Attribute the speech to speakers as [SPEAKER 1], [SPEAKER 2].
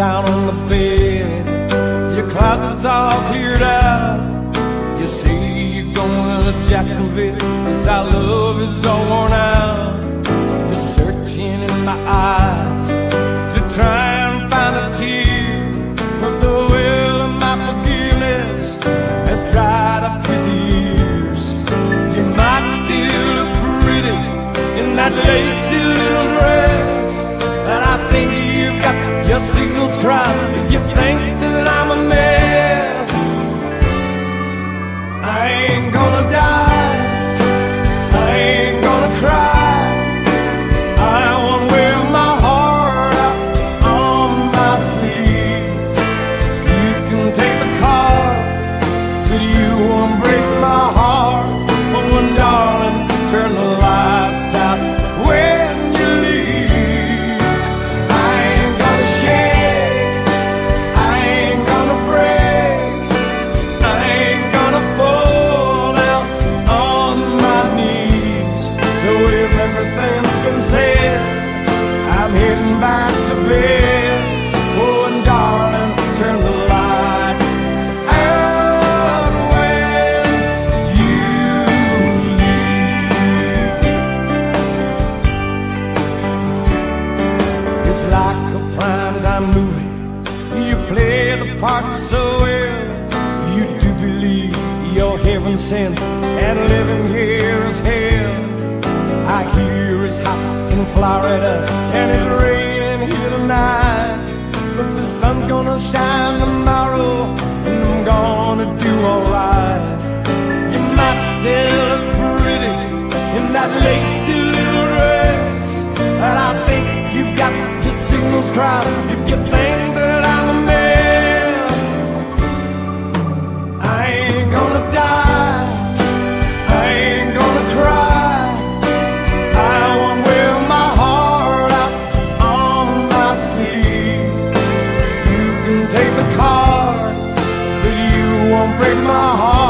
[SPEAKER 1] Out on the bed, your closet's all cleared out. You say you're going to Jacksonville, cause our love is all worn out. You're searching in my eyes to try and find a tear, but the well of my forgiveness has dried up with years. You might still look pretty in that lacy little signals crossed if you think play the part so well. You do believe you're heaven sent and living here is hell. I hear it's hot in Florida and it's raining here tonight. But the sun's gonna shine tomorrow and I'm gonna do alright. You might still look pretty in that lacy little dress. And I think you've got your signals crossed if you think won't break my heart.